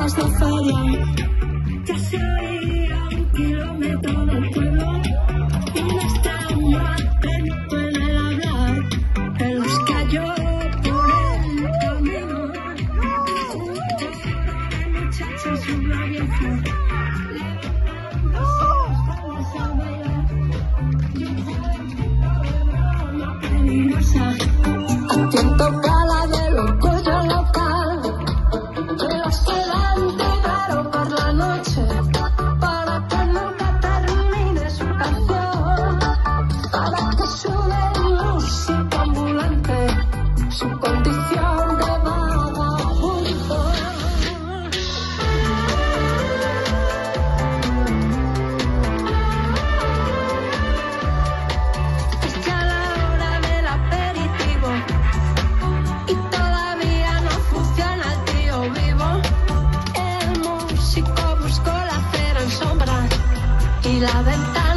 Ya se oía un kilómetro del pueblo, una estatua atento en el hablar, de los cayó por el camino. La muchacha subió y la ventana.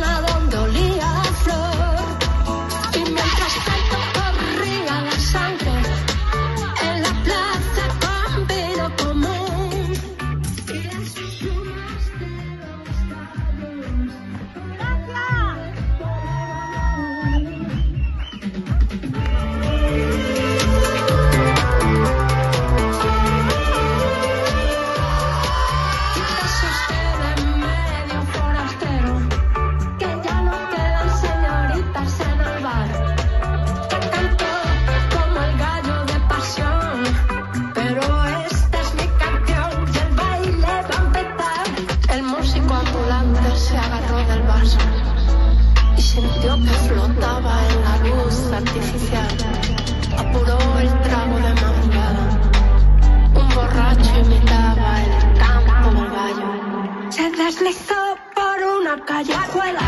se agarró del vaso y sintió que flotaba en la luz artificial. Apuró el trago de madrugada. Un borracho imitaba el campo del gallo. Se deslizó por una callejuela